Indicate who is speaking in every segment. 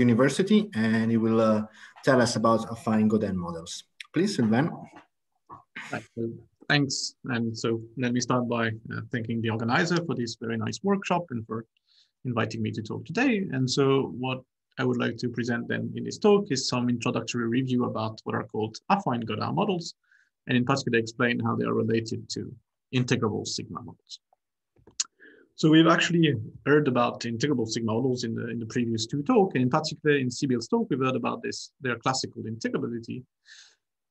Speaker 1: University, and he will uh, tell us about affine Gaudin models. Please, Sylvain.
Speaker 2: Thanks. And so let me start by uh, thanking the organizer for this very nice workshop and for inviting me to talk today. And so what I would like to present then in this talk is some introductory review about what are called affine Gaudin models, and in particular explain how they are related to integrable sigma models. So we've actually heard about integrable sigma models in the in the previous two talk, and in particular in Sibyl's talk, we've heard about this their classical integrability,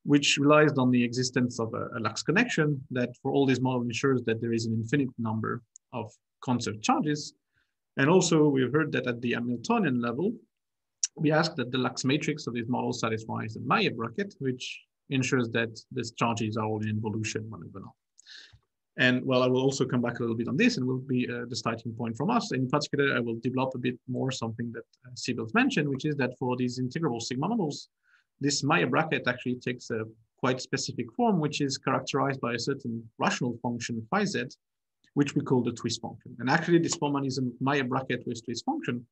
Speaker 2: which relies on the existence of a, a Lax connection that for all these models ensures that there is an infinite number of conserved charges. And also we've heard that at the Hamiltonian level, we ask that the Lax matrix of these models satisfies the Maillet bracket, which ensures that these charges are all in involution when over null. And well, I will also come back a little bit on this and will be uh, the starting point from us. In particular, I will develop a bit more something that uh, Sibyl's mentioned, which is that for these integrable sigma models, this Maillet bracket actually takes a quite specific form, which is characterized by a certain rational function phi z, which we call the twist function. And actually this formalism Maillet bracket with twist function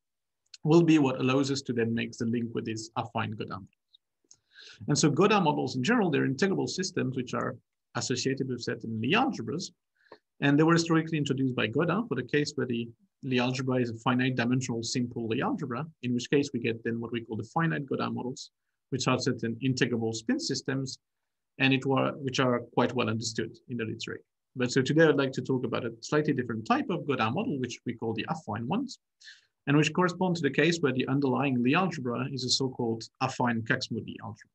Speaker 2: will be what allows us to then make the link with these affine Gaudin models. And so Gaudin models in general, they're integrable systems which are associated with certain Lie algebras. And they were historically introduced by Gaudin for the case where the Lie algebra is a finite dimensional simple Lie algebra, in which case we get then what we call the finite Gaudin models, which are certain integrable spin systems, and it were, which are quite well understood in the literature. But so today I'd like to talk about a slightly different type of Gaudin model, which we call the affine ones, and which correspond to the case where the underlying Lie algebra is a so-called affine Kac-Moody algebra.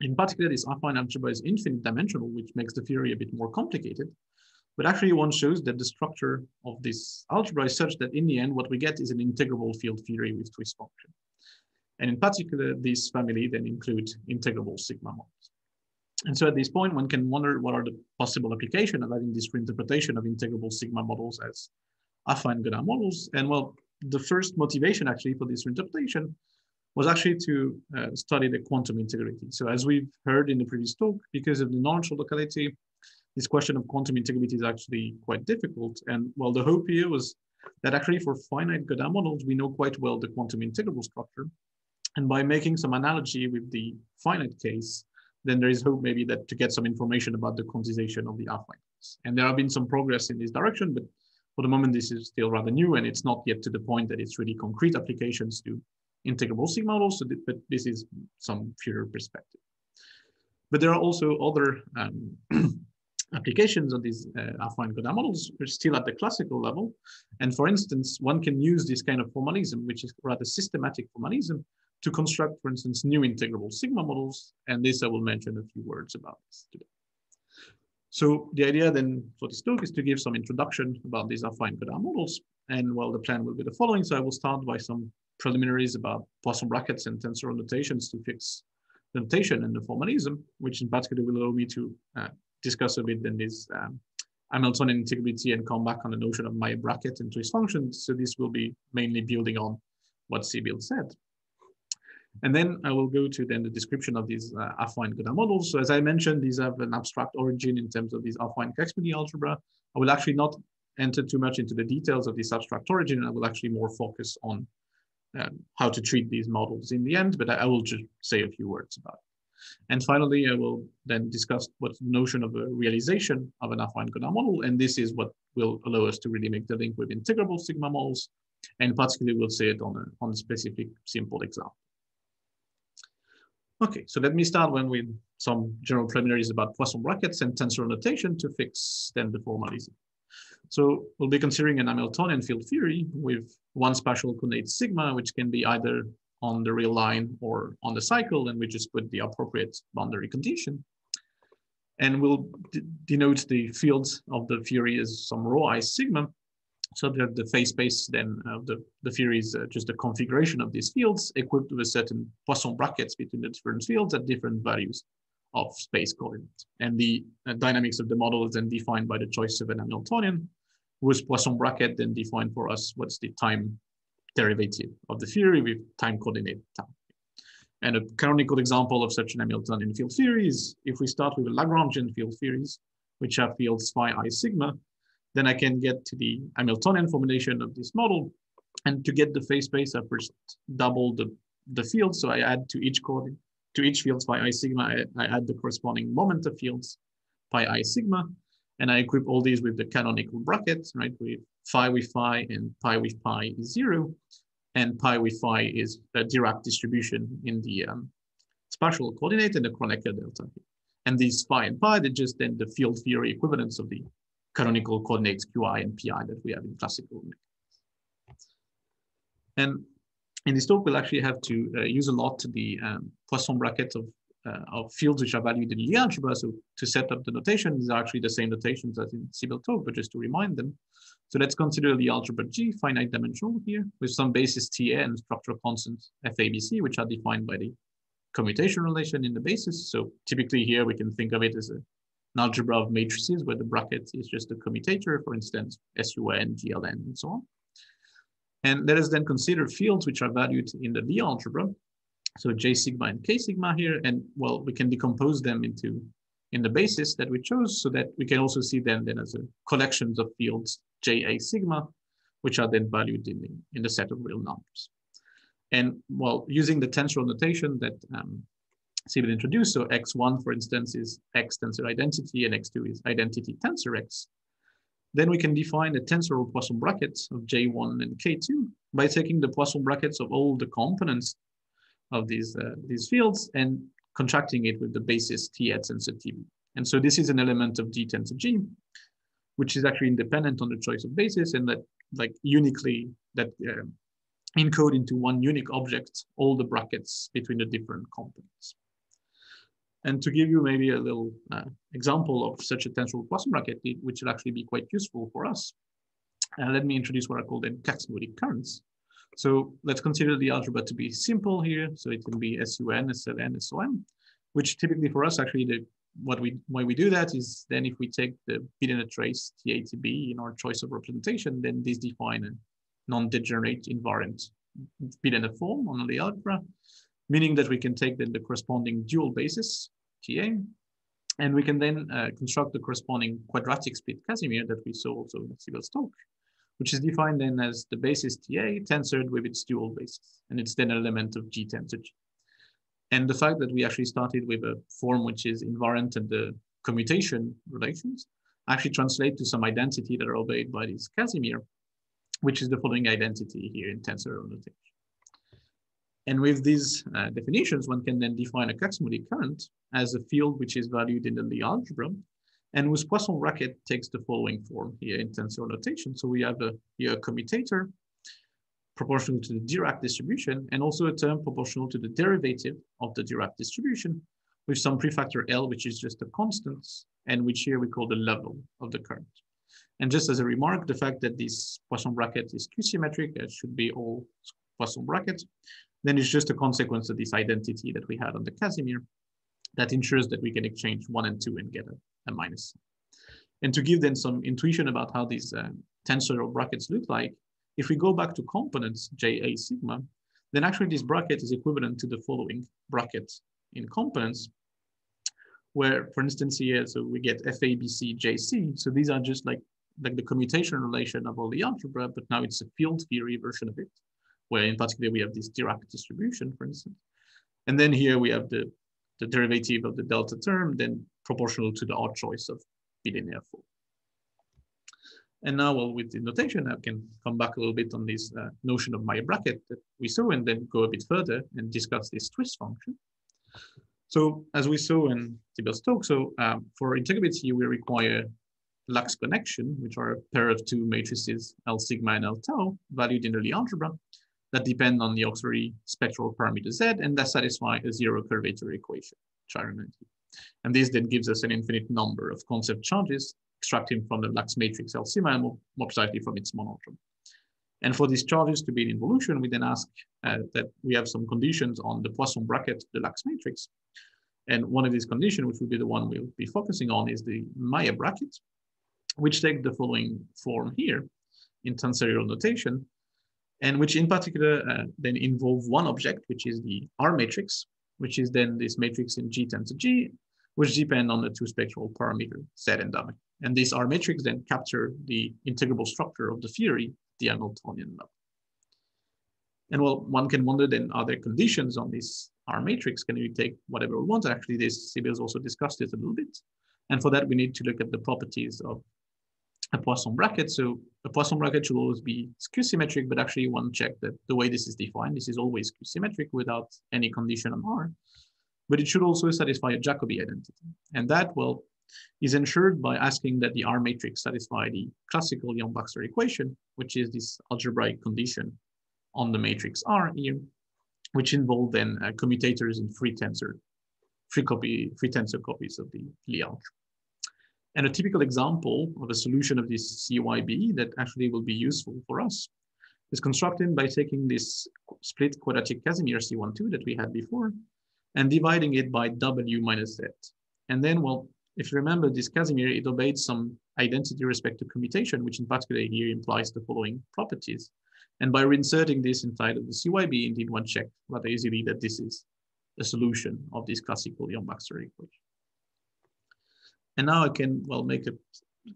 Speaker 2: In particular, this affine algebra is infinite dimensional, which makes the theory a bit more complicated. But actually one shows that the structure of this algebra is such that in the end, what we get is an integrable field theory with twist function. And in particular, this family then include integrable sigma models. And so at this point, one can wonder what are the possible applications of having this reinterpretation of integrable sigma models as affine Gaudin models. And well, the first motivation actually for this reinterpretation was actually to uh, study the quantum integrity. So as we've heard in the previous talk, because of the non-ultralocality, this question of quantum integrity is actually quite difficult. And well, the hope here was that actually for finite Gaudin models, we know quite well the quantum integrable structure. And by making some analogy with the finite case, then there is hope maybe that to get some information about the quantization of the affine. And there have been some progress in this direction, but for the moment, this is still rather new and it's not yet to the point that it's really concrete applications to integrable sigma models, but this is some future perspective. But there are also other um, applications of these uh, affine Gaudin models, are still at the classical level. And for instance, one can use this kind of formalism, which is rather systematic formalism, to construct, for instance, new integrable sigma models. And this I will mention a few words about this today. So the idea then for this talk is to give some introduction about these affine Gaudin models. And well, the plan will be the following. So I will start by some preliminaries about Poisson brackets and tensor notations to fix the notation and the formalism, which in particular will allow me to uh, discuss a bit then this um, Hamiltonian integrability and come back on the notion of my bracket and twist functions. So this will be mainly building on what Sibyl said. And then I will go to then the description of these uh, affine Gaudin models. So as I mentioned, these have an abstract origin in terms of these affine Kac-Moody algebra. I will actually not enter too much into the details of this abstract origin. I will actually more focus on um, how to treat these models in the end, but I, will just say a few words about it. And finally, I will then discuss what's the notion of a realization of an affine Gaudin model. And this is what will allow us to really make the link with integrable sigma models. And particularly, we'll say it on a, on a specific simple example. Okay, so let me start when with some general preliminaries about Poisson brackets and tensor notation to fix then the formalism. So we'll be considering an Hamiltonian field theory with one special coordinate sigma, which can be either on the real line or on the cycle, and we just put the appropriate boundary condition. And we'll denote the fields of the theory as some rho i sigma, so that the phase space then of the, the theory is uh, just a configuration of these fields equipped with certain Poisson brackets between the different fields at different values of space coordinates. And the uh, dynamics of the model is then defined by the choice of an Hamiltonian, whose Poisson bracket then define for us what's the time derivative of the theory with time coordinate time. And a canonical example of such an Hamiltonian field theory is if we start with a Lagrangian field theories, which have fields phi i sigma, then I can get to the Hamiltonian formulation of this model And to get the phase space, I first double the, the field. So I add to each code, to each fields phi I sigma, I, I add the corresponding moment of fields phi I sigma. And I equip all these with the canonical brackets, right? With phi with phi and pi with pi is zero. And pi with phi is a Dirac distribution in the um, spatial coordinate and the Kronecker delta. And these phi and pi, they're just then the field theory equivalents of the canonical coordinates qi and pi that we have in classical mechanics. And in this talk, we'll actually have to uh, use a lot the um, Poisson bracket of, Uh, of fields which are valued in Lie algebra. So to set up the notation, these are actually the same notations as in Sybil talk, but just to remind them. So let's consider the algebra G finite dimensional here with some basis TA and structural constants FABC, which are defined by the commutation relation in the basis. So typically here we can think of it as a, an algebra of matrices where the bracket is just a commutator, for instance, SUN, GLN, and so on. And let us then consider fields which are valued in the Lie algebra. So J sigma and K sigma here, and well, we can decompose them into in the basis that we chose so that we can also see them then as a collections of fields JA sigma, which are then valued in the, in the set of real numbers. And well, using the tensor notation that um, Sybil introduced, so x1, for instance, is x tensor identity and x2 is identity tensor x. Then we can define a tensor Poisson brackets of J1 and K2 by taking the Poisson brackets of all the components of these, uh, these fields and contracting it with the basis T at tensor TB. And so this is an element of G tensor G, which is actually independent on the choice of basis and that like uniquely that uh, encode into one unique object all the brackets between the different components. And to give you maybe a little uh, example of such a tensor Poisson bracket, which will actually be quite useful for us, uh, let me introduce what I call then Kac-Moody currents. So let's consider the algebra to be simple here. So it can be SUN, SLN, SOM, which typically for us actually the what we why we do that is then if we take the bit trace TATB in our choice of representation, then this define a non-degenerate invariant bit form on the algebra meaning that we can take then the corresponding dual basis, TA, and we can then uh, construct the corresponding quadratic split Casimir that we saw also in Sybil's talk, which is defined then as the basis TA tensored with its dual basis, and it's then an element of G tensor G. And the fact that we actually started with a form which is invariant in the commutation relations actually translate to some identity that are obeyed by this Casimir, which is the following identity here in tensor notation. And with these uh, definitions, one can then define a Kac-Moody current as a field which is valued in the Lie algebra and whose Poisson bracket takes the following form here in tensor notation. So we have a, here a commutator proportional to the Dirac distribution and also a term proportional to the derivative of the Dirac distribution with some prefactor L, which is just a constant and which here we call the level of the current. And just as a remark, the fact that this Poisson bracket is Q-symmetric, it should be all Poisson brackets, then it's just a consequence of this identity that we had on the Casimir that ensures that we can exchange one and two and get a, a minus. And to give then some intuition about how these uh, tensor brackets look like, if we go back to components JA sigma, then actually this bracket is equivalent to the following bracket in components, where for instance here, so we get FABC JC. So these are just like, like the commutation relation of all the algebra, but now it's a field theory version of it where in particular we have this Dirac distribution, for instance. And then here we have the, the derivative of the delta term, then proportional to the odd choice of bilinear form. And now, well, with the notation, I can come back a little bit on this uh, notion of Maillet bracket that we saw and then go a bit further and discuss this twist function. So as we saw in Sybil's talk, so um, for integrability, we require lax connection, which are a pair of two matrices L sigma and L tau valued in the Lie algebra that depend on the auxiliary spectral parameter Z and that satisfy a zero curvature equation, And this then gives us an infinite number of concept charges extracting from the lax matrix L sigma and more, more precisely from its monodrom. And for these charges to be in involution, we then ask uh, that we have some conditions on the Poisson bracket, the lax matrix. And one of these conditions, which will be the one we'll be focusing on, is the Maillet bracket, which take the following form here in tensorial notation, and which in particular uh, then involve one object, which is the R matrix, which is then this matrix in G tensor G, which depend on the two spectral parameter Z and W. And this R matrix then capture the integrable structure of the theory, the Hamiltonian level. And well, one can wonder then, are there conditions on this R matrix? Can we take whatever we want? Actually, this Sibils also discussed it a little bit. And for that, we need to look at the properties of a Poisson bracket. So a Poisson bracket should always be skew-symmetric, but actually one check that the way this is defined, this is always skew-symmetric without any condition on R. But it should also satisfy a Jacobi identity. And that, well, is ensured by asking that the R matrix satisfy the classical Yang-Baxter equation, which is this algebraic condition on the matrix R here, which involve then uh, commutators in free tensor, free copy, free tensor copies of the Lie algebra. And a typical example of a solution of this CYB that actually will be useful for us is constructed by taking this split quadratic Casimir C12 that we had before and dividing it by W minus Z. And then, well, if you remember this Casimir, it obeys some identity respect to commutation, which in particular here implies the following properties. And by reinserting this inside of the CYB, indeed one check rather easily that this is a solution of this classical Yang-Baxter equation. And now I can, well, make a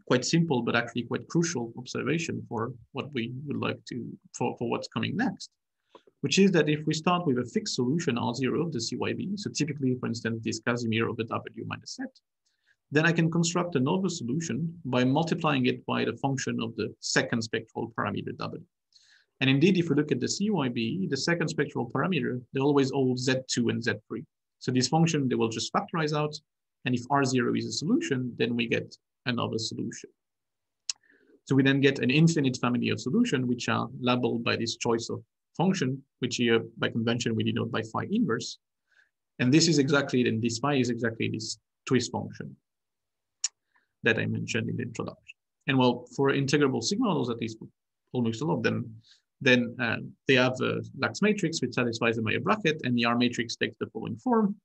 Speaker 2: quite simple, but actually quite crucial observation for what we would like to, for, for what's coming next, which is that if we start with a fixed solution R0 of the CYB, so typically, for instance, this Casimir over W minus Z, then I can construct another solution by multiplying it by the function of the second spectral parameter W. And indeed, if we look at the CYB, the second spectral parameter, they always hold Z2 and Z3. So this function, they will just factorize out and if R0 is a solution, then we get another solution. So we then get an infinite family of solutions which are labeled by this choice of function, which here by convention we denote by phi inverse. And this is exactly, then this phi is exactly this twist function that I mentioned in the introduction. And well, for integrable sigma models, at least almost all of them, then uh, they have a lax matrix which satisfies the Maillet bracket, and the R matrix takes the following form.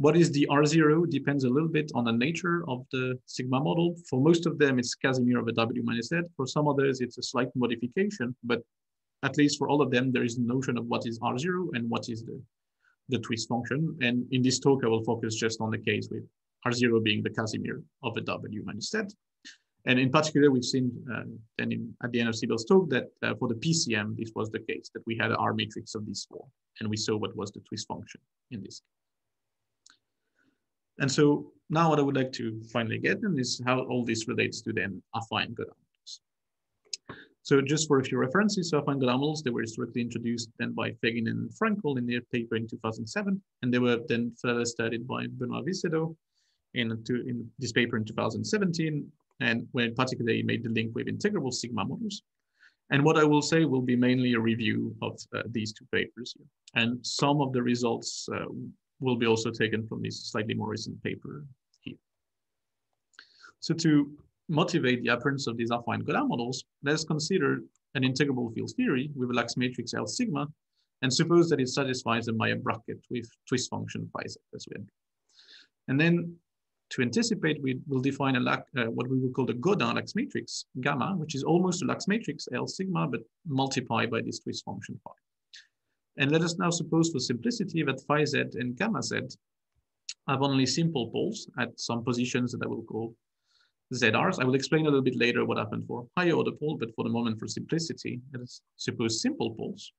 Speaker 2: What is the R0 depends a little bit on the nature of the sigma model. For most of them, it's Casimir over W minus Z. For some others, it's a slight modification, but at least for all of them, there is a notion of what is R0 and what is the, the twist function. And in this talk, I will focus just on the case with R0 being the Casimir of a W minus Z. And in particular, we've seen uh, then in, at the end of Sibel's talk that uh, for the PCM, this was the case, that we had an R matrix of these four, and we saw what was the twist function in this case. And so now what I would like to finally get in is how all this relates to then affine Gaudin models. So just for a few references, affine Gaudin models, they were historically introduced then by Feigin and Frenkel in their paper in 2007, and they were then further studied by Benoit Vicedo in, in this paper in 2017, and when in particular particularly made the link with integrable sigma models. And what I will say will be mainly a review of uh, these two papers here. And some of the results uh, will be also taken from this slightly more recent paper here. So to motivate the appearance of these affine Gaudin models, let's consider an integrable field theory with a lax matrix L sigma, and suppose that it satisfies a Maillet bracket with twist function phi z as well. And then to anticipate, we will define a lac, uh, what we will call the Gaudin lax matrix gamma, which is almost a lax matrix L sigma, but multiplied by this twist function phi. And let us now suppose for simplicity that phi z and gamma z have only simple poles at some positions that I will call ZRs. I will explain a little bit later what happened for higher order pole, but for the moment for simplicity, let us suppose simple poles.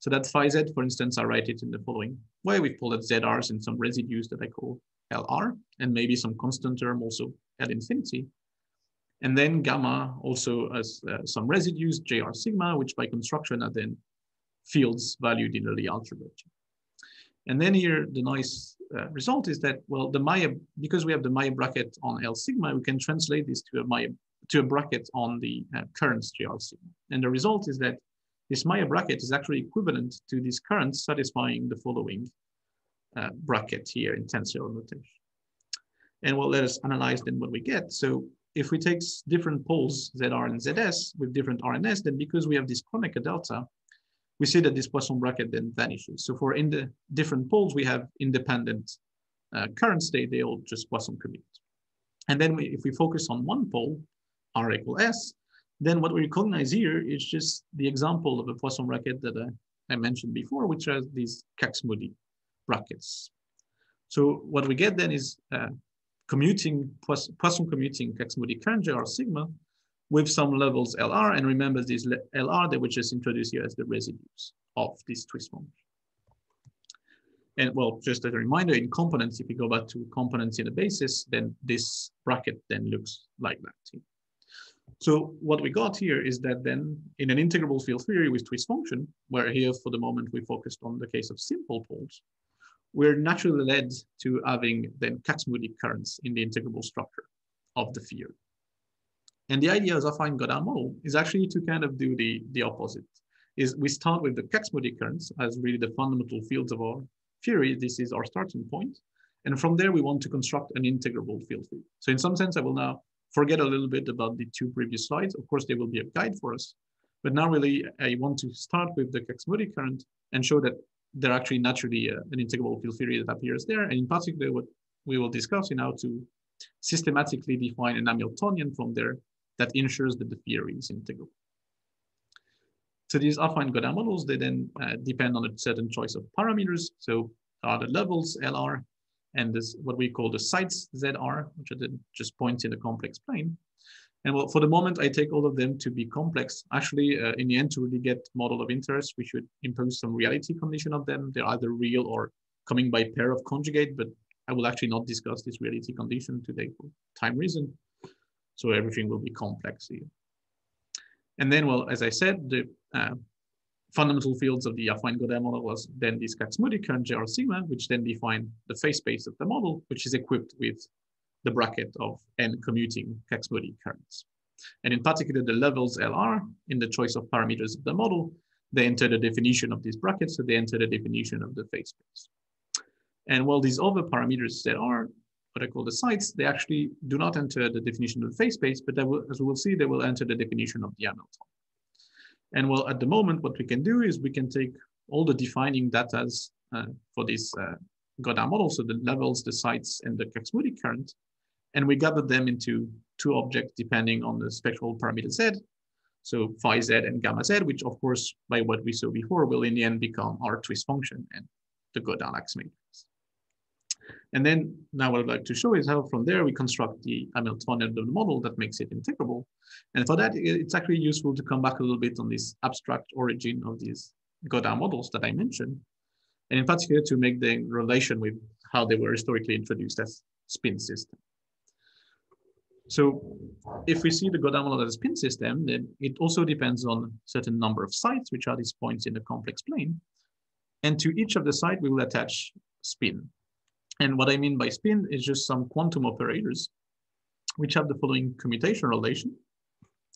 Speaker 2: So that phi z, for instance, I write it in the following way. We pull at ZRs and some residues that I call LR, and maybe some constant term also L infinity. And then gamma also has uh, some residues, JR sigma, which by construction are then fields valued in the algebra. And then here, the nice uh, result is that, well, the Maillet, because we have the Maillet bracket on L sigma, we can translate this to a Maillet, to a bracket on the uh, currents JR sigma. And the result is that this Maillet bracket is actually equivalent to this current satisfying the following uh, bracket here in tensor notation. And well, let us analyze then what we get. So if we take different poles, ZR and ZS with different RNS, then because we have this Kronecker delta, we see that this Poisson bracket then vanishes. So for in the different poles, we have independent uh, current state, they all just Poisson commute. And then we, if we focus on one pole, R equal S, then what we recognize here is just the example of a Poisson bracket that uh, I mentioned before, which has these Kac-Moody brackets. So what we get then is uh, commuting, Poisson commuting Kac-Moody current J R sigma with some levels LR. And remember these LR, they were just introduced here as the residues of this twist function. And well, just as a reminder, in components, if you go back to components in the basis, then this bracket then looks like that. So what we got here is that then in an integrable field theory with twist function, where here for the moment we focused on the case of simple poles, we're naturally led to having then Kac-Moody currents in the integrable structure of the theory. And the idea of a fine Gaudin model is actually to kind of do the, the opposite. Is we start with the Kac-Moody currents as really the fundamental fields of our theory. This is our starting point. And from there, we want to construct an integrable field theory. So in some sense, I will now forget a little bit about the two previous slides. Of course, they will be a guide for us. But now really, I want to start with the Kac-Moody current and show that they're actually naturally uh, an integrable field theory that appears there. And in particular, what we will discuss in how to systematically define an Hamiltonian from there that ensures that the theory is integral. So these affine Gaudin models, they then uh, depend on a certain choice of parameters. So are the levels LR and this what we call the sites ZR, which are just points in the complex plane. And well, for the moment, I take all of them to be complex. Actually, uh, in the end, to really get model of interest, we should impose some reality condition of them. They're either real or coming by pair of conjugate, but I will actually not discuss this reality condition today for time reason. So everything will be complex here. And then, well, as I said, the uh, fundamental fields of the affine Gaudin model was then this Kac-Moody current JR sigma, which then define the phase space of the model, which is equipped with the bracket of n commuting Kac-Moody currents. And in particular, the levels LR in the choice of parameters of the model, they enter the definition of these brackets, so they enter the definition of the phase space. And while these other parameters that are what I call the sites, they actually do not enter the definition of the phase space, but will, as we will see, they will enter the definition of the Hamilton. And well, at the moment, what we can do is we can take all the defining data uh, for this uh, Gaudin model, so the levels, the sites, and the Kac-Moody current, and we gather them into two objects depending on the spectral parameter z, so phi z and gamma z, which of course, by what we saw before, will in the end become our twist function and the Lax matrix. And then now what I'd like to show is how from there we construct the Hamiltonian model that makes it integrable. And for that, it's actually useful to come back a little bit on this abstract origin of these Gaudin models that I mentioned, and in particular to make the relation with how they were historically introduced as spin system. So if we see the Gaudin model as a spin system, then it also depends on certain number of sites, which are these points in the complex plane. And to each of the site, we will attach spin. And what I mean by spin is just some quantum operators, which have the following commutation relation.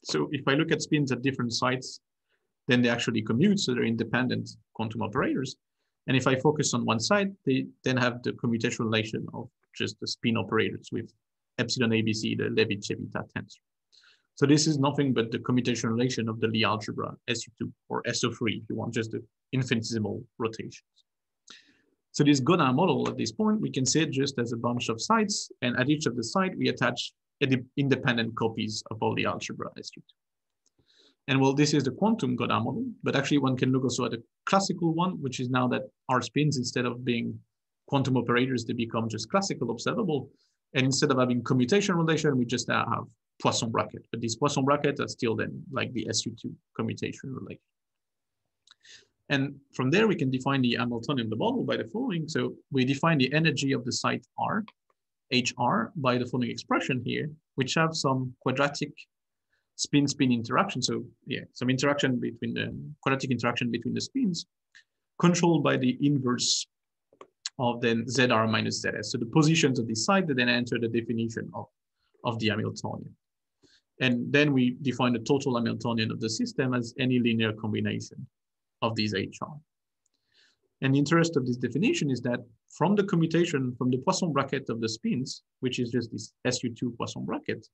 Speaker 2: So if I look at spins at different sites, then they actually commute, so they're independent quantum operators. And if I focus on one site, they then have the commutation relation of just the spin operators with epsilon ABC, the Levi-Civita tensor. So this is nothing but the commutation relation of the Lie algebra SU2 or SO3 if you want just the infinitesimal rotations. So this Gaudin model at this point, we can see it just as a bunch of sites, and at each of the site, we attach independent copies of all the algebra SU2. And well, this is the quantum Gaudin model, but actually one can look also at a classical one, which is now that our spins, instead of being quantum operators, they become just classical observable. And instead of having commutation relation, we just now have Poisson bracket. But these Poisson brackets are still then like the SU2 commutation relation. And from there, we can define the Hamiltonian of the model by the following. So we define the energy of the site R, HR, by the following expression here, which have some quadratic spin-spin interaction. So yeah, some interaction between the quadratic interaction between the spins controlled by the inverse of then ZR minus ZS. So the positions of the site that then enter the definition of, of the Hamiltonian. And then we define the total Hamiltonian of the system as any linear combination of these HR. And the interest of this definition is that from the commutation from the Poisson bracket of the spins, which is just this SU2 Poisson bracket,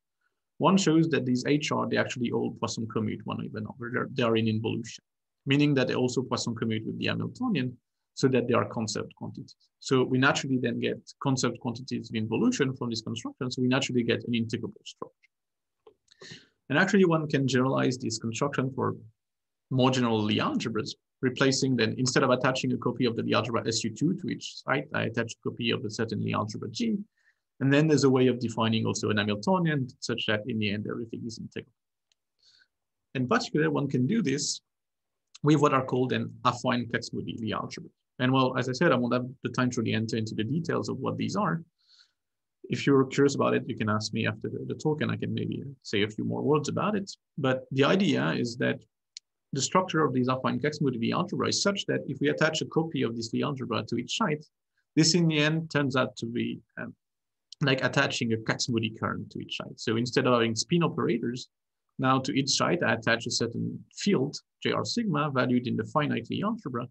Speaker 2: one shows that these HR, they actually all Poisson commute one with another. They are in involution, meaning that they also Poisson commute with the Hamiltonian so that they are conserved quantities. So we naturally then get conserved quantities of involution from this construction. So we naturally get an integrable structure. And actually one can generalize this construction for more general Lie algebras, replacing then, instead of attaching a copy of the Lie algebra SU2 to each site, I attach a copy of a certain Lie algebra G. And then there's a way of defining also an Hamiltonian such that in the end, everything is integral. In particular, one can do this with what are called an affine Kac-Moody Lie algebra. And well, as I said, I won't have the time to really enter into the details of what these are. If you're curious about it, you can ask me after the, the talk and I can maybe say a few more words about it. But the idea is that the structure of these affine Kac-Moody Lie algebra is such that if we attach a copy of this Lie algebra to each site, this in the end turns out to be um, like attaching a Kac-Moody current to each site. So instead of having spin operators, now to each site I attach a certain field, JR sigma, valued in the finite Lie algebra,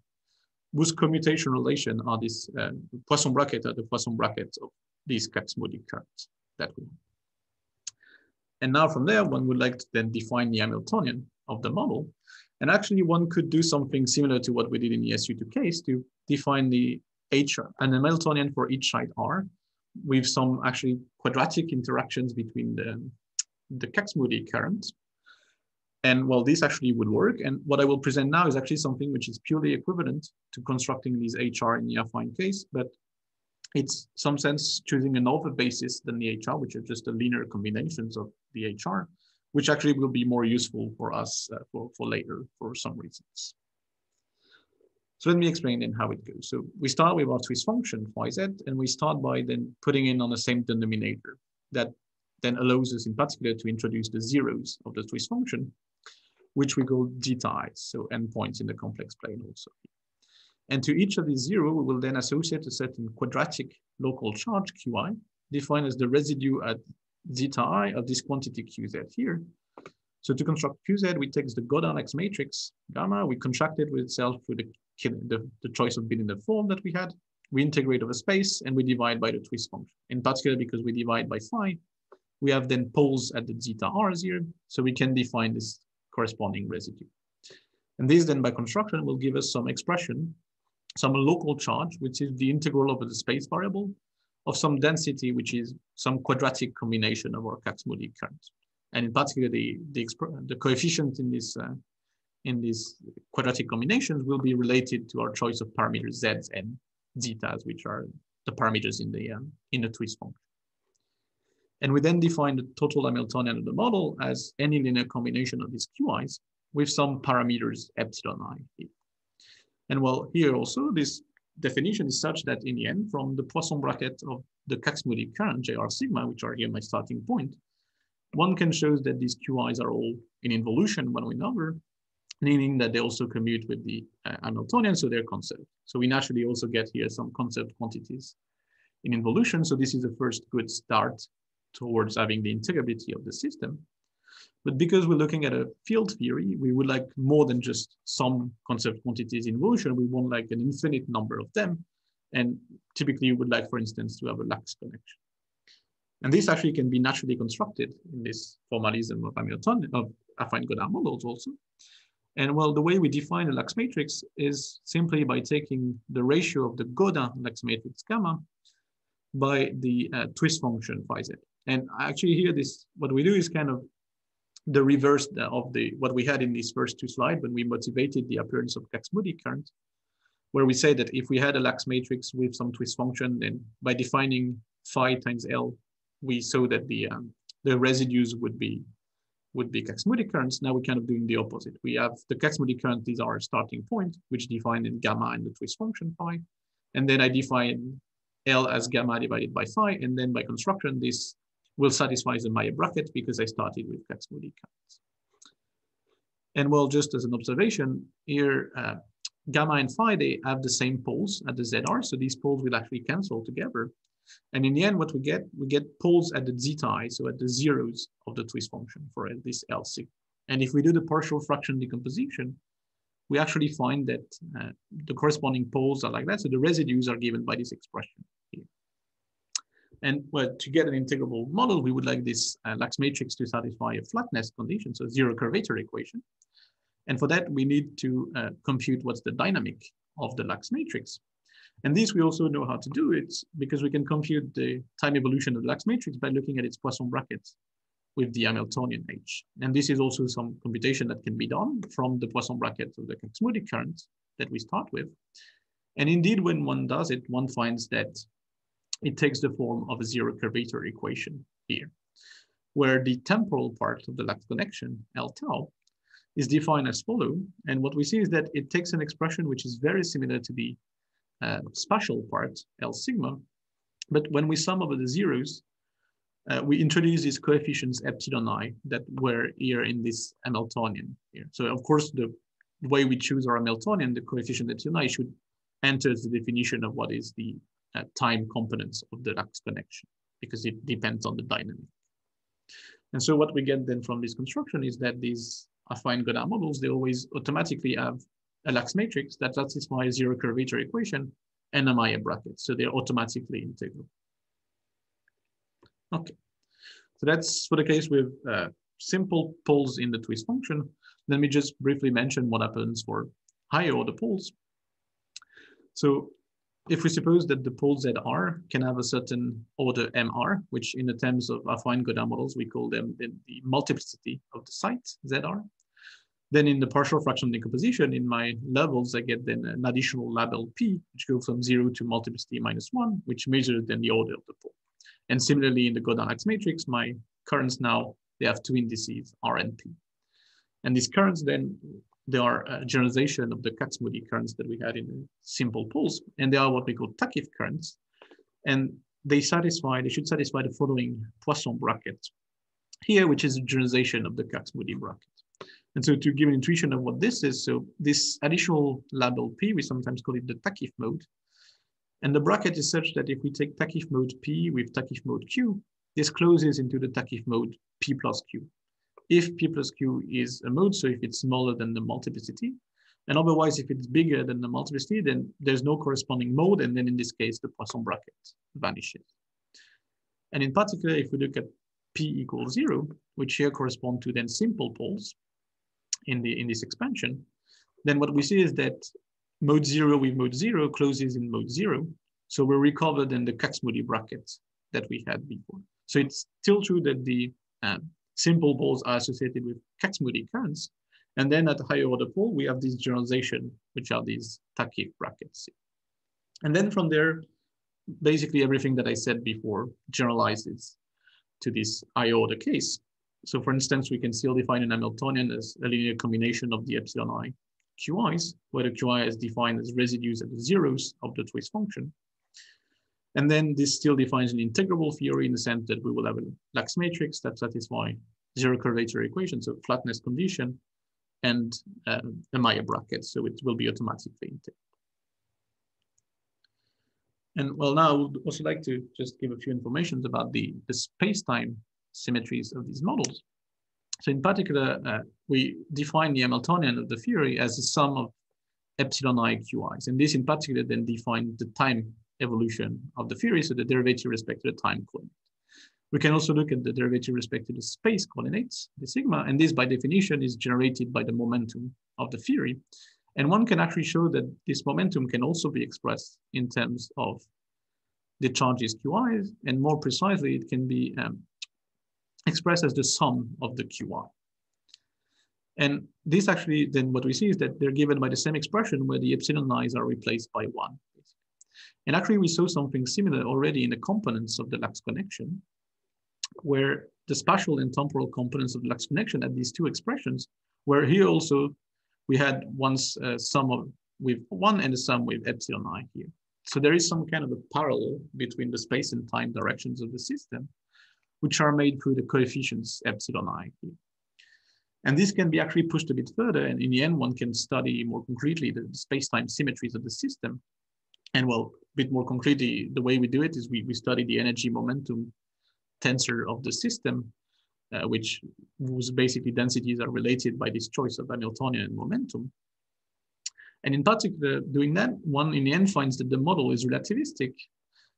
Speaker 2: whose commutation relation are this uh, Poisson bracket are the Poisson brackets of these Kac-Moody currents that we have. And now from there, one would like to then define the Hamiltonian of the model. And actually one could do something similar to what we did in the SU2 case to define the H, an Hamiltonian for each side R with some actually quadratic interactions between the, the Kac-Moody current. And well, this actually would work. And what I will present now is actually something which is purely equivalent to constructing these HR in the affine case, but it's some sense choosing another basis than the HR, which are just the linear combinations of the HR, which actually will be more useful for us uh, for, for later for some reasons. So let me explain then how it goes. So we start with our twist function phi z, and we start by then putting in on the same denominator that then allows us in particular to introduce the zeros of the twist function, which we call zeta i's, so endpoints in the complex plane also. And to each of these zero, we will then associate a certain quadratic local charge qi, defined as the residue at zeta i of this quantity qz here. So to construct qz, we take the Gaudin Lax matrix gamma, we contract it with itself through the, the, the choice of being in the form that we had. We integrate over space and we divide by the twist function. In particular, because we divide by phi, we have then poles at the zeta r's here, so we can define this corresponding residue. And this then by construction will give us some expression, some local charge, which is the integral over the space variable of some density, which is some quadratic combination of our Kac-Moody current. And in particular, the, the, the coefficient in this uh, in these quadratic combinations will be related to our choice of parameters z's and zetas, which are the parameters in the um, in the twist function. And we then define the total Hamiltonian of the model as any linear combination of these QIs with some parameters epsilon i. And well, here also, this definition is such that in the end, from the Poisson bracket of the Kac-Moody current, JR sigma, which are here my starting point, one can show that these QIs are all in involution one way another, meaning that they also commute with the uh, Hamiltonian, so they're conserved. So we naturally also get here some conserved quantities in involution. So this is the first good start towards having the integrability of the system. But because we're looking at a field theory, we would like more than just some conserved quantities in motion. We want like an infinite number of them. And typically you would like, for instance, to have a Lax connection. And this actually can be naturally constructed in this formalism of Hamilton, of affine Gaudin models also. And well, the way we define a Lax matrix is simply by taking the ratio of the Gaudin Lax matrix gamma by the uh, twist function phi z. And actually here, this what we do is kind of the reverse of the what we had in these first two slides when we motivated the appearance of Kac-Moody current, where we say that if we had a Lax matrix with some twist function, then by defining phi times L, we saw that the um, the residues would be would be Kac-Moody currents. Now we're kind of doing the opposite. We have the Kac-Moody current is our starting point, which defined in gamma and the twist function phi. And then I define L as gamma divided by phi. And then by construction, this will satisfy the Maillet bracket because I started with Kac-Moody currents. And well, just as an observation here, uh, gamma and phi, they have the same poles at the ZR. So these poles will actually cancel together. And in the end, what we get, we get poles at the zeta so at the zeros of the twist function for this LC. And if we do the partial fraction decomposition, we actually find that uh, the corresponding poles are like that. So the residues are given by this expression. And well, to get an integrable model, we would like this uh, Lax matrix to satisfy a flatness condition, so zero curvature equation. And for that, we need to uh, compute what's the dynamic of the Lax matrix. And this we also know how to do it because we can compute the time evolution of the Lax matrix by looking at its Poisson brackets with the Hamiltonian H. And this is also some computation that can be done from the Poisson bracket of the Kac-Moody current that we start with. And indeed, when one does it, one finds that it takes the form of a zero curvature equation here, where the temporal part of the Lax connection, L tau, is defined as follow. And what we see is that it takes an expression which is very similar to the uh, spatial part, L sigma. But when we sum over the zeros, uh, we introduce these coefficients epsilon i that were here in this Hamiltonian here. So of course, the way we choose our Hamiltonian, the coefficient epsilon i should enter the definition of what is the uh, time components of the Lax connection because it depends on the dynamic. And so what we get then from this construction is that these affine Gaudin models, they always automatically have a Lax matrix that satisfies zero curvature equation and a Maillet bracket. So they're automatically integral. Okay, so that's for the case with uh, simple poles in the twist function. Let me just briefly mention what happens for higher order poles. So if we suppose that the pole ZR can have a certain order MR, which in the terms of affine Gaudin models, we call them the, the multiplicity of the site ZR, then in the partial fraction decomposition, in my levels, I get then an additional label P, which goes from zero to multiplicity minus one, which measures then the order of the pole. And similarly, in the Gaudin Lax matrix, my currents now, they have two indices, R and P. And these currents then, they are a generalization of the Kac-Moody currents that we had in simple poles. And they are what we call Takiff currents. And they satisfy, they should satisfy the following Poisson bracket here, which is a generalization of the Kac-Moody bracket. And so to give an intuition of what this is, so this additional label P, we sometimes call it the Takiff mode. And the bracket is such that if we take Takiff mode P with Takiff mode Q, this closes into the Takiff mode P plus Q. If P plus Q is a mode, so if it's smaller than the multiplicity, and otherwise if it's bigger than the multiplicity, then there's no corresponding mode, and then in this case, the Poisson bracket vanishes. And in particular, if we look at P equals zero, which here correspond to then simple poles, in the in this expansion, then what we see is that mode zero with mode zero closes in mode zero. So we're recovered in the Kac-Moody bracket that we had before. So it's still true that the um, simple poles are associated with Kac-Moody currents. And then at a higher order pole, we have this generalization, which are these Takiff brackets. And then from there, basically everything that I said before generalizes to this higher order case. So for instance, we can still define an Hamiltonian as a linear combination of the epsilon i QIs, where the QI is defined as residues at the zeros of the twist function. And then this still defines an integrable theory in the sense that we will have a Lax matrix that satisfies zero curvature equations, so flatness condition, and uh, a Maillet bracket, so it will be automatically integrated. And well, now I would also like to just give a few informations about the, the space-time symmetries of these models. So in particular, uh, we define the Hamiltonian of the theory as the sum of epsilon i QIs. And this in particular then defines the time evolution of the theory, so the derivative respect to the time coordinate. We can also look at the derivative respect to the space coordinates, the sigma, and this by definition is generated by the momentum of the theory. And one can actually show that this momentum can also be expressed in terms of the charges qi, and more precisely, it can be um, expressed as the sum of the QI. And this actually, then what we see is that they're given by the same expression where the epsilon i's are replaced by one. And actually we saw something similar already in the components of the Lax connection, where the spatial and temporal components of the Lax connection at these two expressions, where here also we had once a sum of with one and a sum with epsilon i here. So there is some kind of a parallel between the space and time directions of the system which are made through the coefficients epsilon i. Here. And this can be actually pushed a bit further. And in the end, one can study more concretely the space-time symmetries of the system. And well, a bit more concretely, the way we do it is we, we study the energy momentum tensor of the system, uh, which whose basically densities are related by this choice of Hamiltonian momentum. And in particular, doing that, one in the end finds that the model is relativistic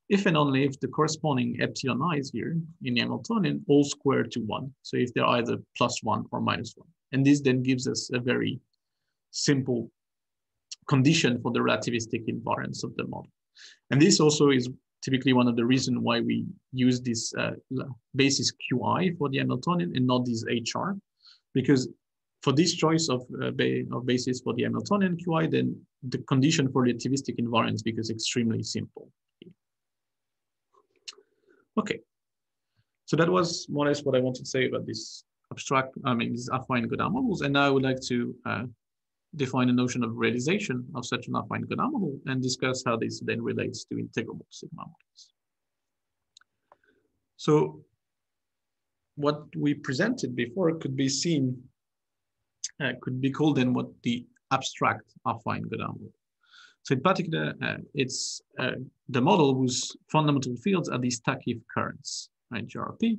Speaker 2: if and only if the corresponding epsilon i's here in the Hamiltonian all square to one. So if they're either plus one or minus one. And this then gives us a very simple condition for the relativistic invariance of the model. And this also is typically one of the reasons why we use this uh, basis QI for the Hamiltonian and not this HR, because for this choice of, uh, ba of basis for the Hamiltonian QI, then the condition for relativistic invariance becomes extremely simple. Okay, so that was more or less what I wanted to say about this abstract, I mean, these affine Gaudin models. And now I would like to uh, define a notion of realization of such an affine model and discuss how this then relates to integrable sigma models. So what we presented before could be seen, uh, could be called then what the abstract affine model. So in particular, uh, it's uh, the model whose fundamental fields are these Takiff currents, right, GRP.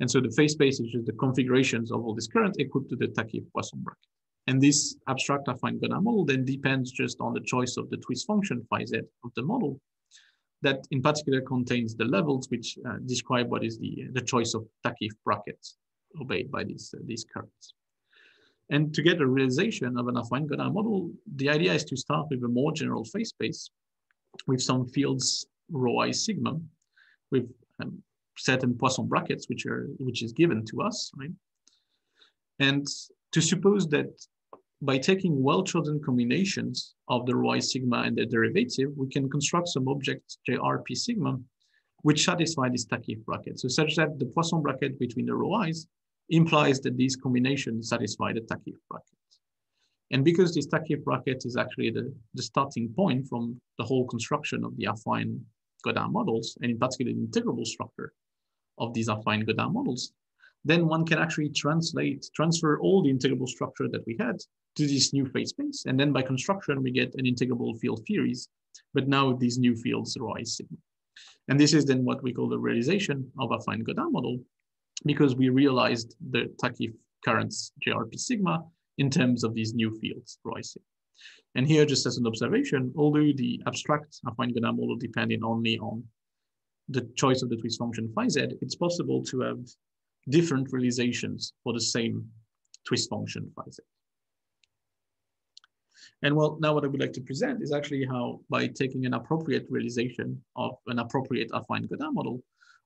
Speaker 2: And so the phase space is just the configurations of all these currents equipped to the Takiff Poisson bracket. And this abstract affine Gaudin model then depends just on the choice of the twist function phi z of the model that in particular contains the levels which uh, describe what is the, the choice of Takiff brackets obeyed by these, uh, these currents. And to get a realization of an affine Gaudin model, the idea is to start with a more general phase space with some fields rho i sigma with um, certain Poisson brackets which are which is given to us, right? And to suppose that by taking well-chosen combinations of the rho i sigma and the derivative, we can construct some objects JRP sigma, which satisfy this Takiff bracket. So such that the Poisson bracket between the rho i's implies that these combinations satisfy the Takiff bracket. And because this Takiff bracket is actually the, the starting point from the whole construction of the affine Gaudin models, and in particular the integrable structure of these affine Gaudin models, then one can actually translate, transfer all the integrable structure that we had to this new phase space. And then by construction, we get an integrable field theories, but now these new fields rise sigma. And this is then what we call the realization of affine Gaudin model, because we realized the Takiff currents JRP sigma in terms of these new fields rising. And here, just as an observation, although the abstract affine Gaudin model depending only on the choice of the twist function phi z, it's possible to have different realizations for the same twist function phi z. And well, now what I would like to present is actually how by taking an appropriate realization of an appropriate affine Gaudin model,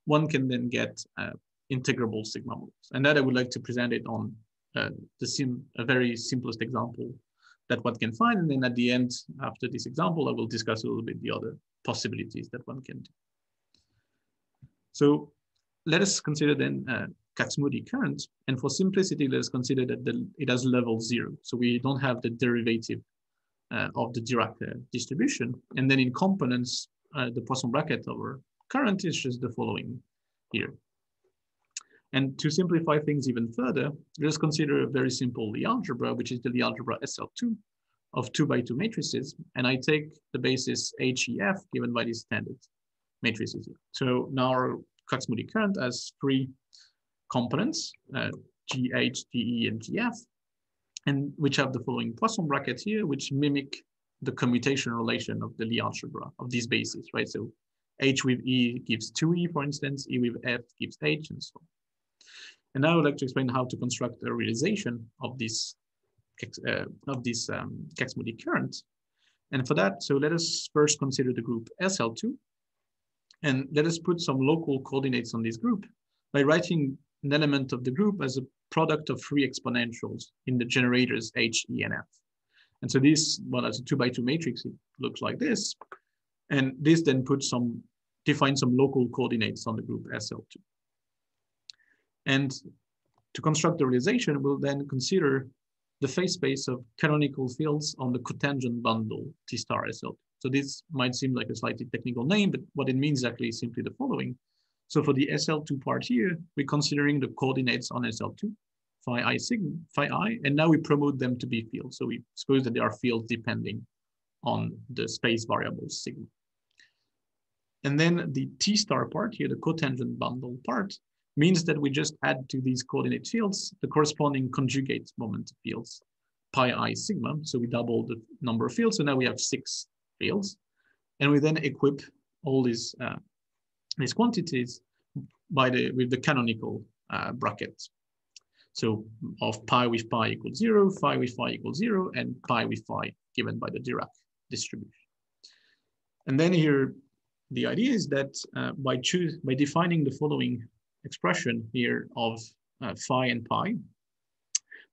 Speaker 2: one can then get uh, integrable sigma models. And that I would like to present it on uh, the sim a very simplest example that one can find. And then at the end, after this example, I will discuss a little bit the other possibilities that one can do. So let us consider then uh, Kac-Moody current. And for simplicity, let us consider that the, it has level zero. So we don't have the derivative uh, of the Dirac uh, distribution. And then in components, uh, the Poisson bracket our current is just the following here. And to simplify things even further, let's consider a very simple Lie algebra, which is the Lie algebra SL2 of two by two matrices. And I take the basis HEF given by these standard matrices. So now our Kac-Moody current has three components, uh, GH, GE, and GF and which have the following Poisson brackets here, which mimic the commutation relation of the Lie algebra of these bases, right? So H with E gives 2E, for instance, E with F gives H, and so on. And now I would like to explain how to construct a realization of this uh, of this um, Kac-Moody current. And for that, so let us first consider the group SL2, and let us put some local coordinates on this group by writing an element of the group as a product of three exponentials in the generators H, E, and F. And so this, well, as a two by two matrix, it looks like this. And this then puts some, defines some local coordinates on the group SL2. And to construct the realization, we'll then consider the phase space of canonical fields on the cotangent bundle T star SL2. So this might seem like a slightly technical name, but what it means actually is simply the following. So for the SL2 part here, we're considering the coordinates on SL2, phi i sigma, phi i, and now we promote them to be fields. So we suppose that they are fields depending on the space variable sigma. And then the T star part here, the cotangent bundle part, means that we just add to these coordinate fields the corresponding conjugate moment fields, pi i sigma. So we double the number of fields. So now we have six fields. And we then equip all these uh, these quantities by the with the canonical uh, bracket. So of pi with pi equals zero, phi with phi equals zero, and pi with phi given by the Dirac distribution. And then here, the idea is that uh, by choose by defining the following expression here of uh, phi and pi,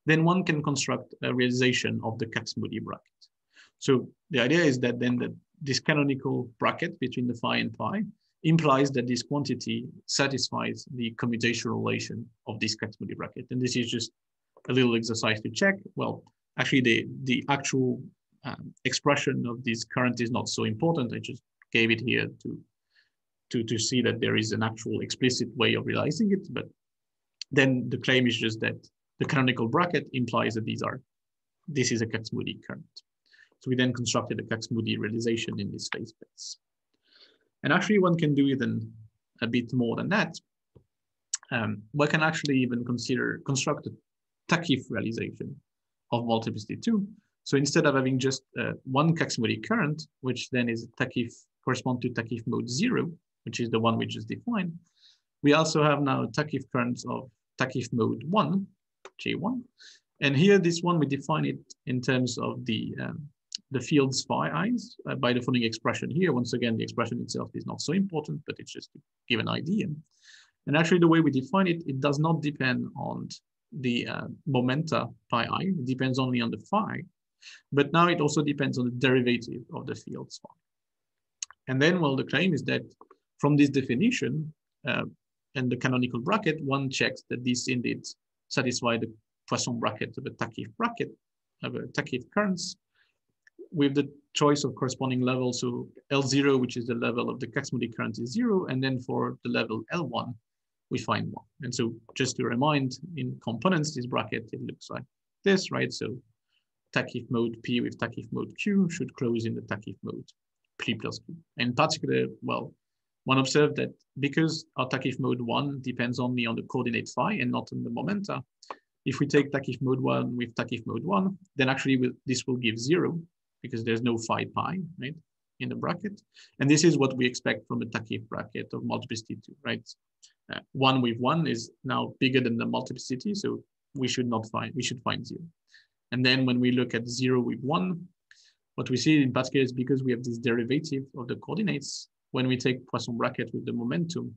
Speaker 2: then one can construct a realization of the Kac-Moody bracket. So the idea is that then the, this canonical bracket between the phi and pi implies that this quantity satisfies the commutation relation of this Kac-Moody bracket. And this is just a little exercise to check. Well, actually the, the actual um, expression of this current is not so important. I just gave it here to, to, to see that there is an actual explicit way of realizing it. But then the claim is just that the canonical bracket implies that these are, this is a Kac-Moody current. So we then constructed a Kac-Moody realization in this phase space. And actually one can do even a bit more than that. Um, one can actually even consider construct a Takiff realization of multiplicity two. So instead of having just uh, one Kac-Moody current, which then is Takiff correspond to Takiff mode zero, which is the one we just defined, we also have now Takiff currents of Takiff mode one, J1. And here, this one, we define it in terms of the, um, the fields phi i's uh, by the following expression here. Once again, the expression itself is not so important, but it's just to give an idea. And actually, the way we define it, it does not depend on the uh, momenta pi i, it depends only on the phi. But now it also depends on the derivative of the fields phi. And then, well, the claim is that from this definition uh, and the canonical bracket, one checks that these indeed satisfy the Poisson bracket of a Takiff bracket, of a Takiff currents, with the choice of corresponding level. So L0, which is the level of the Kac-Moody current is zero. And then for the level L1, we find one. And so just to remind in components, this bracket, it looks like this, right? So Takiff mode P with Takiff mode Q should close in the Takiff mode P plus Q. In particular, well, one observed that because our Takiff mode one depends only on the coordinate phi and not on the momenta, if we take Takiff mode one with Takiff mode one, then actually this will give zero because there's no phi pi, right, in the bracket. And this is what we expect from a Takiff bracket of multiplicity two, right? Uh, one with one is now bigger than the multiplicity, so we should not find, we should find zero. And then when we look at zero with one, what we see in particular is because we have this derivative of the coordinates, when we take Poisson bracket with the momentum,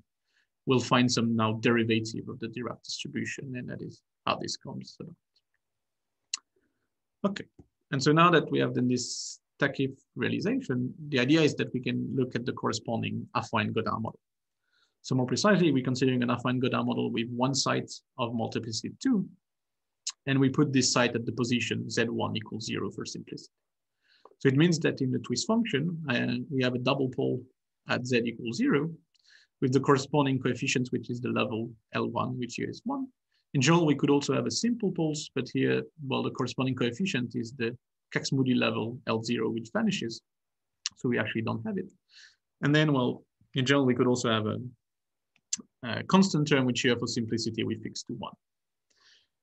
Speaker 2: we'll find some now derivative of the Dirac distribution, and that is how this comes about. Okay, and so now that we have done this Takiff realization, the idea is that we can look at the corresponding affine Gaudin model. So more precisely, we're considering an affine Gaudin model with one site of multiplicity two, and we put this site at the position z1 equals zero for simplicity. So it means that in the twist function, uh, we have a double pole at z equals zero with the corresponding coefficient, which is the level L1, which is one. In general, we could also have a simple pulse, but here, well, the corresponding coefficient is the Kac-Moody level L0, which vanishes. So we actually don't have it. And then, well, in general, we could also have a uh, constant term, which here for simplicity we fix to one.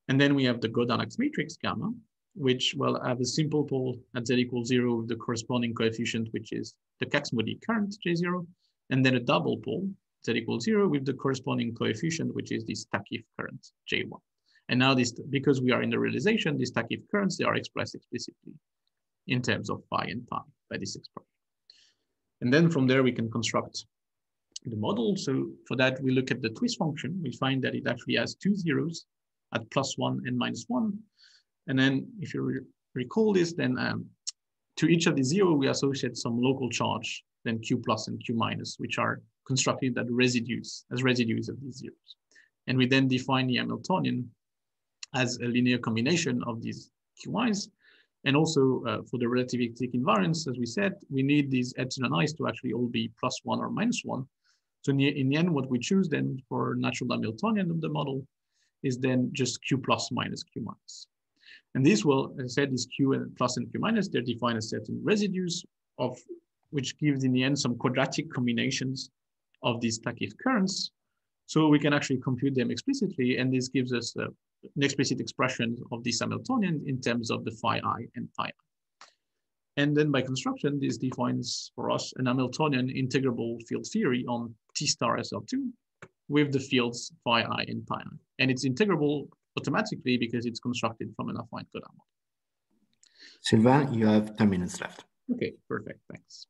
Speaker 2: And then we have the Gaudin matrix gamma, which will have a simple pole at z equals zero with the corresponding coefficient, which is the Kac-Moody current J0, and then a double pole z equals zero with the corresponding coefficient, which is this Takiff current J1. And now this, because we are in the realization, these Takiff currents, they are expressed explicitly in terms of phi and pi by this expression. And then from there, we can construct the model. So for that, we look at the twist function. We find that it actually has two zeros at plus one and minus one. And then if you re recall this, then um, to each of the zero, we associate some local charge, then Q plus and Q minus, which are constructed as residues, as residues of these zeros. And we then define the Hamiltonian as a linear combination of these QIs. And also uh, for the relativistic invariance, as we said, we need these epsilon i's to actually all be plus one or minus one. So in the, in the end, what we choose then for natural Hamiltonian of the model is then just Q plus minus Q minus. And these will, as I said, these Q and plus and Q minus, they're defined as certain residues of which gives in the end some quadratic combinations of these Takiff currents. So we can actually compute them explicitly. And this gives us uh, an explicit expression of this Hamiltonian in terms of the phi i and pi i. And then by construction, this defines for us an Hamiltonian integrable field theory on T star SL2 with the fields phi i and pi i. And it's integrable automatically because it's constructed from an affine Gaudin model.
Speaker 1: Sylvain, you have 10 minutes left.
Speaker 2: Okay, perfect, thanks.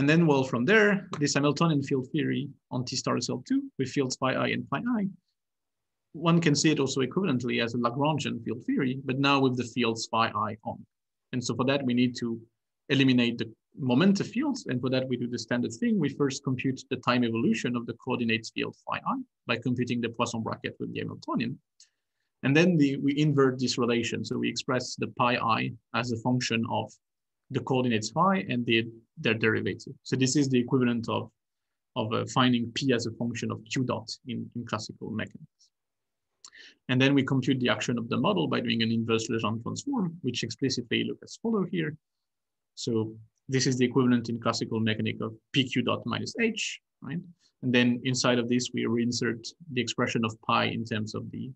Speaker 2: And then, well, from there, this Hamiltonian field theory on T star SL2 with fields phi i and pi i, one can see it also equivalently as a Lagrangian field theory, but now with the fields phi i on. And so for that, we need to eliminate the momenta fields. And for that, we do the standard thing. We first compute the time evolution of the coordinates field phi i by computing the Poisson bracket with the Hamiltonian. And then the, we invert this relation. So we express the pi i as a function of the coordinates phi and the, their derivative. So this is the equivalent of, of uh, finding p as a function of q dot in, in classical mechanics. And then we compute the action of the model by doing an inverse Legendre transform, which explicitly look as follow here. So this is the equivalent in classical mechanics of pq dot minus h, right? And then inside of this, we reinsert the expression of pi in terms of the,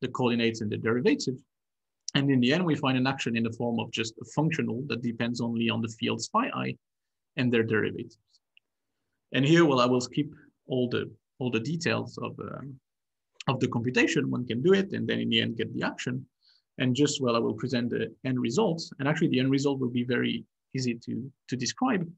Speaker 2: the coordinates and the derivative. And in the end, we find an action in the form of just a functional that depends only on the fields phi i and their derivatives. And here, well, I will skip all the all the details of um, of the computation. One can do it, and then in the end get the action. And just well, I will present the end results. And actually, the end result will be very easy to to describe.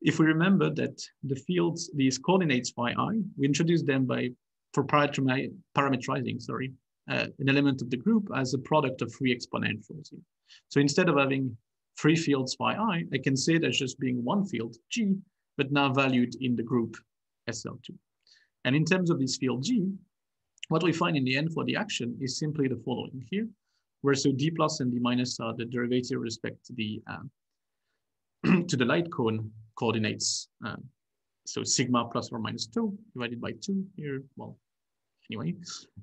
Speaker 2: If we remember that the fields, these coordinates phi i, we introduce them by for parametrizing, sorry, uh, an element of the group as a product of three exponentials. So instead of having three fields phi i, I can say as just being one field g, but now valued in the group SL2. And in terms of this field g, what we find in the end for the action is simply the following here, where so d plus and d minus are the derivative respect to the um, to the light cone coordinates. Um, so sigma plus or minus two divided by two here, well, anyway.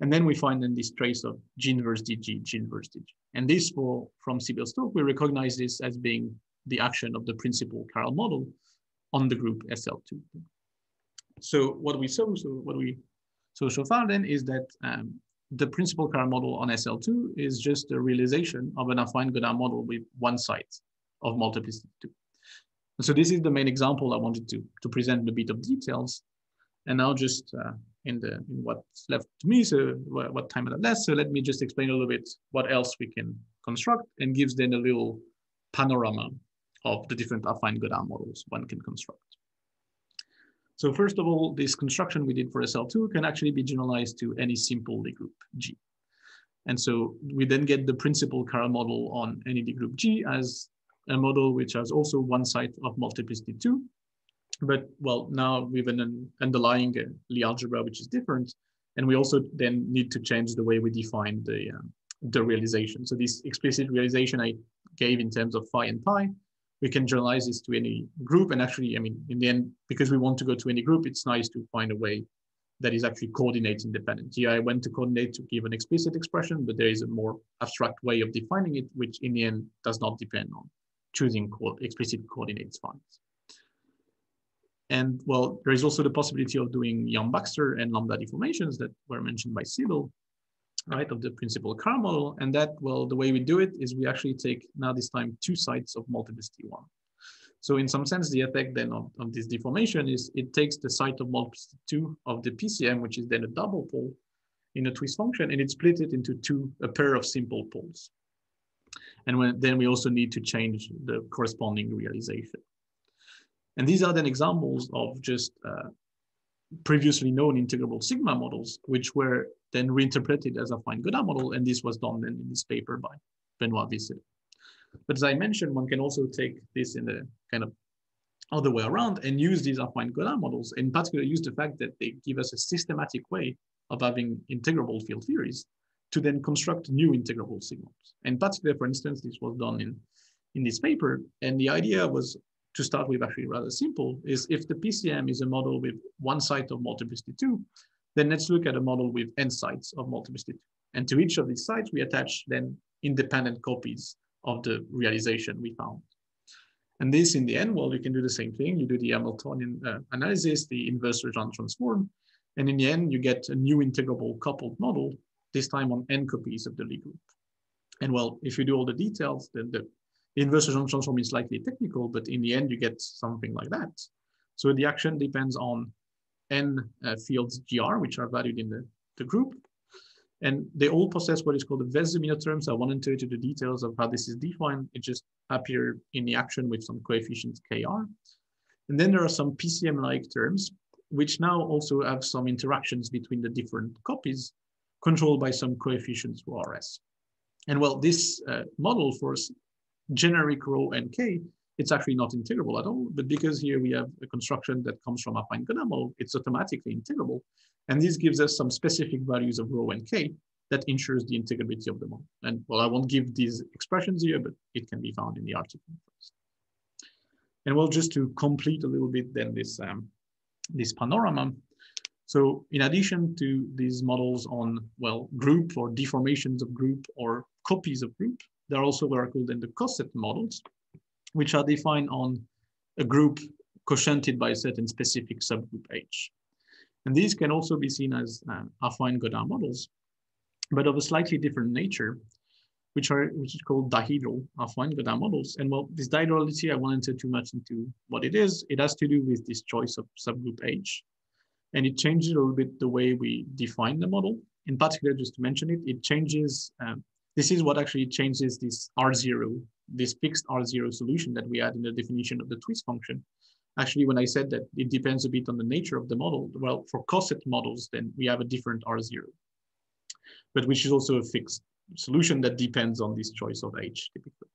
Speaker 2: And then we find then this trace of G versus DG, G versus DG. And this for from Sibyl-Stokes, we recognize this as being the action of the principal chiral model on the group SL2. So what we saw, so what we saw so far then is that um, the principal chiral model on SL2 is just a realization of an affine Gaudin model with one side of multiplicity two. So this is the main example I wanted to, to present in a bit of details. And now just uh, in the in what's left to me, so what, time I have left. So let me just explain a little bit what else we can construct and gives then a little panorama of the different affine Gaudin models one can construct. So first of all, this construction we did for SL2 can actually be generalized to any simple Lie group G. And so we then get the principal chiral model on any Lie group G as a model which has also one side of multiplicity two, but well, now with an underlying uh, algebra, which is different. And we also then need to change the way we define the, um, the realization. So this explicit realization I gave in terms of phi and pi, we can generalize this to any group. And actually, I mean, in the end, because we want to go to any group, it's nice to find a way that is actually coordinate independent. Here I went to coordinate to give an explicit expression, but there is a more abstract way of defining it, which in the end does not depend on choosing co explicit coordinates finds. And well, there is also the possibility of doing Yang-Baxter and lambda deformations that were mentioned by Sibyl, right, of the principal chiral model. And that, well, the way we do it is we actually take now this time two sides of multiplicity one. So in some sense, the effect then of, of this deformation is it takes the site of multiplicity two of the PCM, which is then a double pole in a twist function, and it split it into two, a pair of simple poles. And when, then we also need to change the corresponding realization. And these are then examples of just uh, previously known integrable sigma models, which were then reinterpreted as affine Gaudin model. And this was done then in this paper by Benoit Vicedo. But as I mentioned, one can also take this in the kind of other way around and use these affine Gaudin models, in particular use the fact that they give us a systematic way of having integrable field theories to then construct new integrable signals. And particularly, for instance, this was done in, in this paper. And the idea was to start with actually rather simple is if the PCM is a model with one site of multiplicity two, then let's look at a model with n sites of multiplicity two. And to each of these sites, we attach then independent copies of the realization we found. And this in the end, well, you can do the same thing. You do the Hamiltonian uh, analysis, the inverse Legendre transform, and in the end, you get a new integrable coupled model, this time on n copies of the Lie group. And well, if you do all the details, then the inverse transform is slightly technical, but in the end, you get something like that. So the action depends on n uh, fields gr, which are valued in the, the group. And they all possess what is called the Wess-Zumino terms. I won't enter into the details of how this is defined. It just appear in the action with some coefficients kr. And then there are some PCM-like terms, which now also have some interactions between the different copies controlled by some coefficients for RS. And well, this uh, model for generic rho and k it's actually not integrable at all. But because here we have a construction that comes from affine Gaudin model, it's automatically integrable. And this gives us some specific values of rho and k that ensures the integrability of the model. And well, I won't give these expressions here, but it can be found in the article first. And well, just to complete a little bit then this, um, this panorama. So in addition to these models on, well, group or deformations of group or copies of group, there are also what are called then the coset models, which are defined on a group quotiented by a certain specific subgroup H. And these can also be seen as uh, affine Gaudin models, but of a slightly different nature, which are which is called dihedral affine Gaudin models. And well, this dihedrality, I won't enter too much into what it is. It has to do with this choice of subgroup H. And it changes a little bit the way we define the model. In particular, just to mention it, it changes, um, this is what actually changes this R0, this fixed R0 solution that we had in the definition of the twist function. Actually, when I said that it depends a bit on the nature of the model, well, for coset models, then we have a different R0 but which is also a fixed solution that depends on this choice of H typically.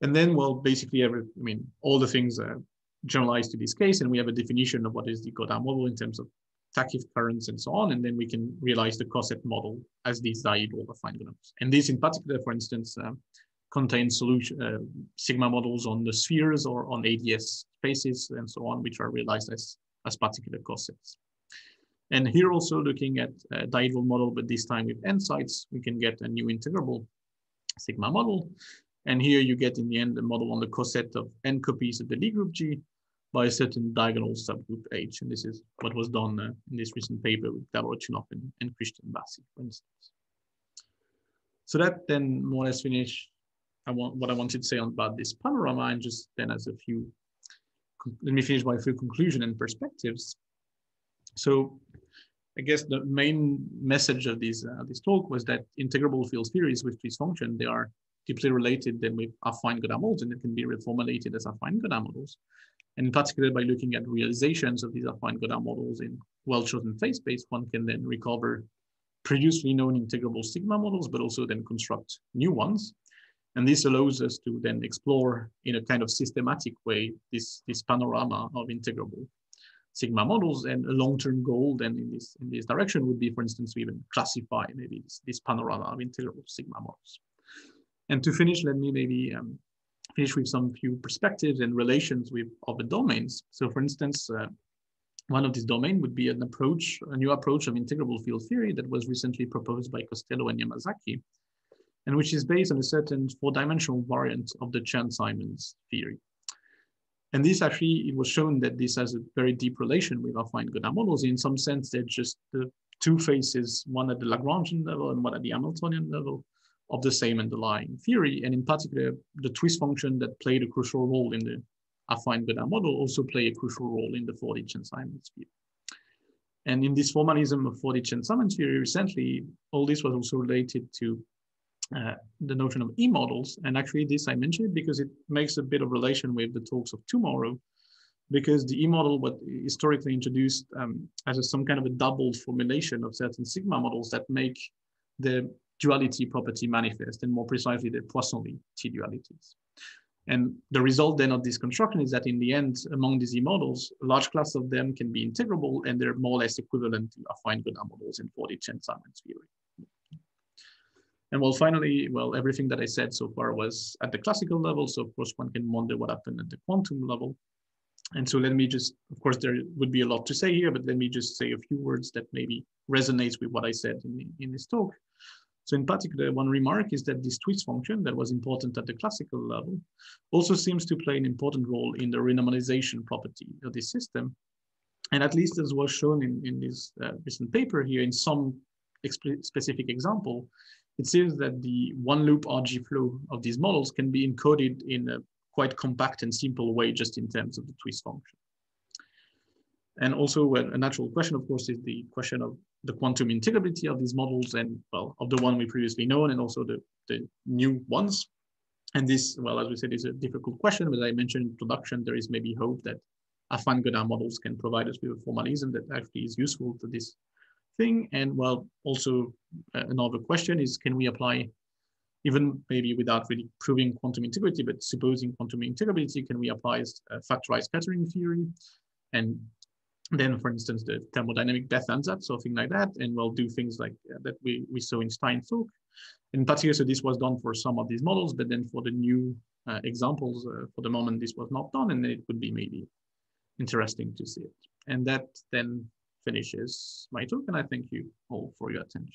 Speaker 2: And then, well, basically every, I mean, all the things are generalized to this case, and we have a definition of what is the Gaudin model in terms of Takiff currents and so on, and then we can realize the coset model as these dihedral affine Gaudins. And this in particular, for instance, uh, contains solution uh, sigma models on the spheres or on ADS spaces and so on, which are realized as, as particular cosets. And here also looking at a dihedral model, but this time with n sites, we can get a new integrable sigma model. And here you get in the end a model on the coset of n copies of the Lie group G by a certain diagonal subgroup H. And this is what was done uh, in this recent paper with Gleb Arutyunov and, and Cristian Bassi, for instance. So that then more or less finish I want, what I wanted to say on, about this panorama and just then as a few, let me finish by a few conclusion and perspectives. So I guess the main message of this, uh, this talk was that integrable field theories with this function, they are deeply related then with affine Gaudin models and it can be reformulated as affine Gaudin models. And in particular, by looking at realizations of these affine Gaudin models in well-chosen phase space, one can then recover previously known integrable sigma models, but also then construct new ones. And this allows us to then explore in a kind of systematic way this, this panorama of integrable sigma models and a long-term goal then in this in this direction would be for instance to even classify maybe this, this panorama of integrable sigma models and to finish let me maybe um, finish with some few perspectives and relations with other domains. So for instance uh, one of these domain would be an approach a new approach of integrable field theory that was recently proposed by costello and yamazaki and which is based on a certain four-dimensional variant of the Chern-Simons theory. And this actually, it was shown that this has a very deep relation with affine Gaudin models. In some sense, they're just the two faces, one at the Lagrangian level and one at the Hamiltonian level of the same underlying theory. And in particular, the twist function that played a crucial role in the affine Gaudin model also play a crucial role in the 4d Chern-Simons theory. And in this formalism of 4d Chern-Simons theory, recently, all this was also related to uh, the notion of e-models. And actually this I mentioned because it makes a bit of relation with the talks of tomorrow, because the e-model was historically introduced um, as a, some kind of a double formulation of certain sigma models that make the duality property manifest, and more precisely the Poisson-Lie T-dualities. And the result then of this construction is that in the end, among these e-models, a large class of them can be integrable and they're more or less equivalent to affine Gaudin models in 4d Chern-Simons theory. And well, finally, well, everything that I said so far was at the classical level. So of course, one can wonder what happened at the quantum level. And so let me just, of course, there would be a lot to say here, but let me just say a few words that maybe resonates with what I said in, in this talk. So in particular, one remark is that this twist function that was important at the classical level also seems to play an important role in the renormalization property of this system. And at least as was shown in, in this uh, recent paper here, in some specific example, it seems that the one loop RG flow of these models can be encoded in a quite compact and simple way just in terms of the twist function. And also a natural question, of course, is the question of the quantum integrability of these models and, well, of the one we previously known and also the, the new ones. And this, well, as we said, is a difficult question, but as I mentioned in introduction, there is maybe hope that affine Gaudin models can provide us with a formalism that actually is useful to this thing. And well, also uh, another question is, can we apply even maybe without really proving quantum integrity, but supposing quantum integrability, can we apply uh, factorized scattering theory? And then, for instance, the thermodynamic Bethe ansatz, something like that, and we'll do things like uh, that we, we saw in Stein's talk. In particular, so this was done for some of these models, but then for the new uh, examples, uh, for the moment, this was not done, and it would be maybe interesting to see it. And that then finishes my talk, and I thank you all for your attention.